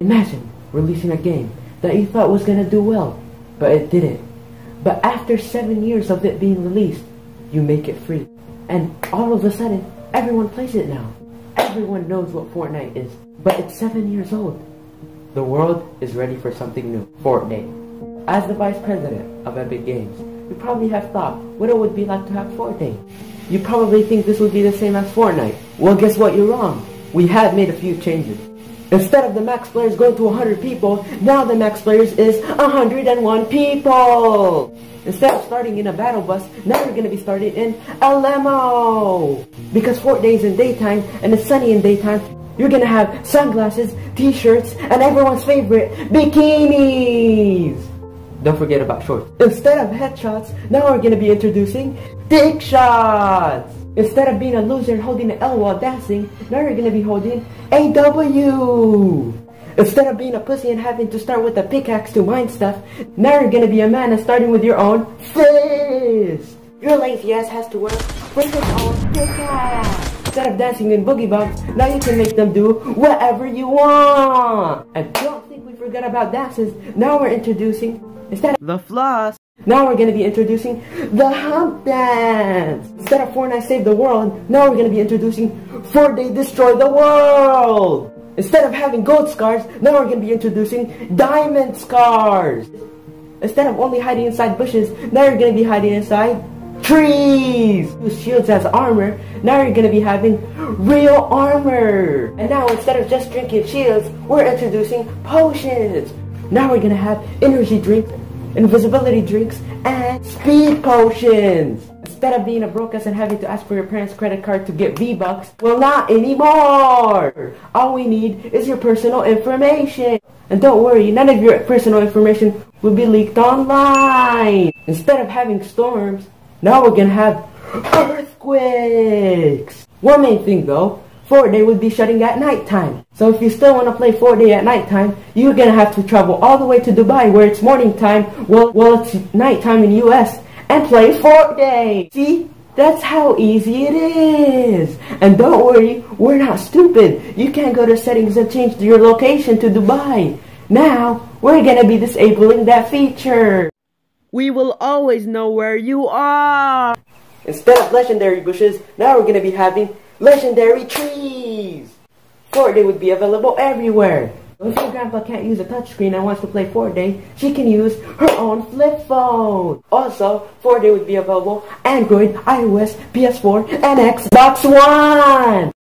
Imagine releasing a game that you thought was gonna do well, but it didn't. But after seven years of it being released, you make it free. And all of a sudden, everyone plays it now. Everyone knows what Fortnite is, but it's seven years old. The world is ready for something new, Fortday. As the vice president of Epic Games, you probably have thought what it would be like to have Fortnite. You probably think this would be the same as Fortnite. Well, guess what? You're wrong. We have made a few changes. Instead of the max players going to 100 people, now the max players is 101 people. Instead of starting in a battle bus, now we're going to be starting in a limo. Because Fortday's in daytime and it's sunny in daytime, you're going to have sunglasses, t-shirts, and everyone's favorite, bikinis. Don't forget about shorts. Instead of headshots, now we're going to be introducing dick shots. Instead of being a loser holding an L while dancing, now you're gonna be holding a W. Instead of being a pussy and having to start with a pickaxe to mine stuff, now you're gonna be a man and starting with your own fist. Your lazy ass has to work with his own pickaxe. Instead of dancing in boogie box, now you can make them do whatever you want. And don't think we forgot about dances. Now we're introducing instead the floss. Now we're going to be introducing the hump dance. Instead of four Fortnite Save the World, now we're going to be introducing four Fortnite Destroy the World. Instead of having gold scars, now we're going to be introducing diamond scars. Instead of only hiding inside bushes, now you're going to be hiding inside trees. Use shields as armor, now you're going to be having real armor. And now instead of just drinking shields, we're introducing potions. Now we're going to have energy drink invisibility drinks, and speed potions. Instead of being a broke ass and having to ask for your parents' credit card to get V-Bucks, well not anymore! All we need is your personal information. And don't worry, none of your personal information will be leaked online. Instead of having storms, now we're gonna have earthquakes. One main thing though, Fortnite would be shutting at nighttime. So if you still want to play Fortnite at nighttime, you're gonna have to travel all the way to Dubai where it's morning time, well, well it's nighttime in US, and play Fortnite. See? That's how easy it is. And don't worry, we're not stupid. You can't go to settings and change your location to Dubai. Now, we're gonna be disabling that feature. We will always know where you are. Instead of legendary bushes, now we're gonna be having legendary trees. Fortnite would be available everywhere. If your grandpa can't use a touchscreen and wants to play Fortnite, she can use her own flip phone. Also, Fortnite would be available Android, iOS, PS4, and Xbox One.